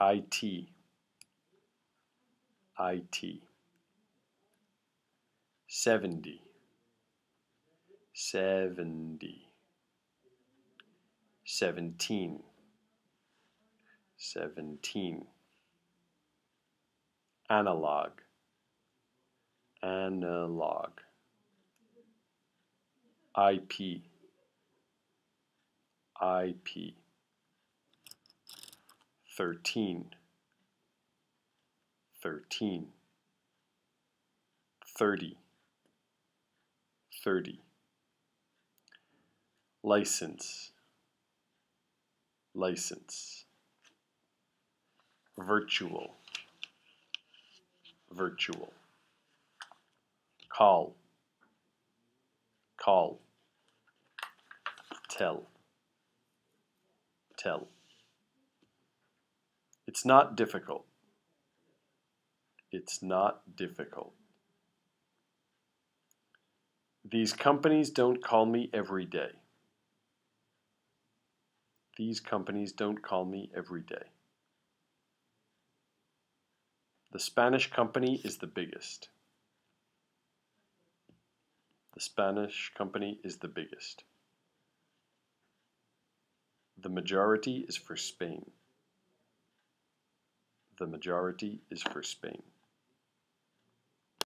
IT, IT. 70, 70. 17, 17. Analog, analog. IP, IP. 13, 13. 30, 30. License, license. Virtual, virtual. Call, call. Tell, tell. It's not difficult. It's not difficult. These companies don't call me every day. These companies don't call me every day. The Spanish company is the biggest. The Spanish company is the biggest. The majority is for Spain. The majority is for Spain.